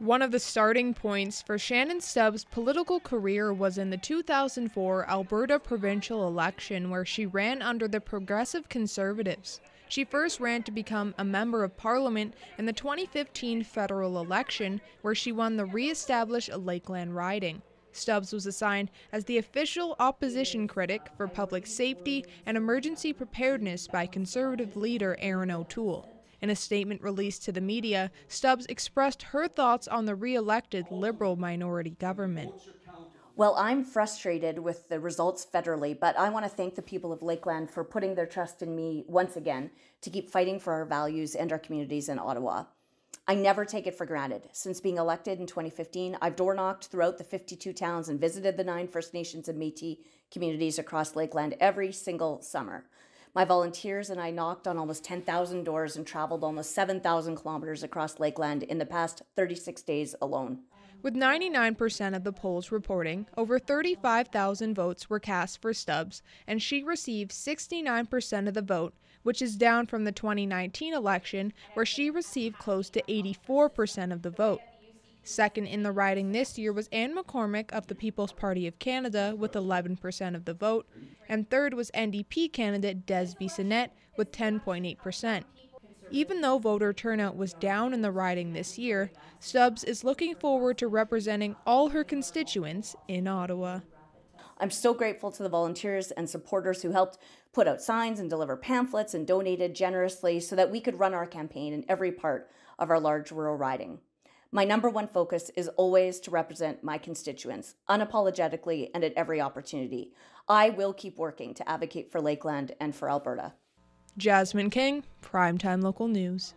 One of the starting points for Shannon Stubbs' political career was in the 2004 Alberta provincial election, where she ran under the Progressive Conservatives. She first ran to become a member of parliament in the 2015 federal election, where she won the re established Lakeland riding. Stubbs was assigned as the official opposition critic for public safety and emergency preparedness by Conservative leader Erin O'Toole. In a statement released to the media, Stubbs expressed her thoughts on the re elected Liberal minority government. Well, I'm frustrated with the results federally, but I want to thank the people of Lakeland for putting their trust in me once again to keep fighting for our values and our communities in Ottawa. I never take it for granted. Since being elected in 2015, I've door knocked throughout the 52 towns and visited the nine First Nations and Metis communities across Lakeland every single summer. My volunteers and I knocked on almost 10,000 doors and traveled almost 7,000 kilometers across Lakeland in the past 36 days alone. With 99% of the polls reporting, over 35,000 votes were cast for Stubbs, and she received 69% of the vote, which is down from the 2019 election, where she received close to 84% of the vote. Second in the riding this year was Anne McCormick of the People's Party of Canada with 11% of the vote, and third was NDP candidate Des Bissonnette with 10.8%. Even though voter turnout was down in the riding this year, Stubbs is looking forward to representing all her constituents in Ottawa. I'm so grateful to the volunteers and supporters who helped put out signs and deliver pamphlets and donated generously so that we could run our campaign in every part of our large rural riding. My number one focus is always to represent my constituents unapologetically and at every opportunity. I will keep working to advocate for Lakeland and for Alberta. Jasmine King, Primetime Local News.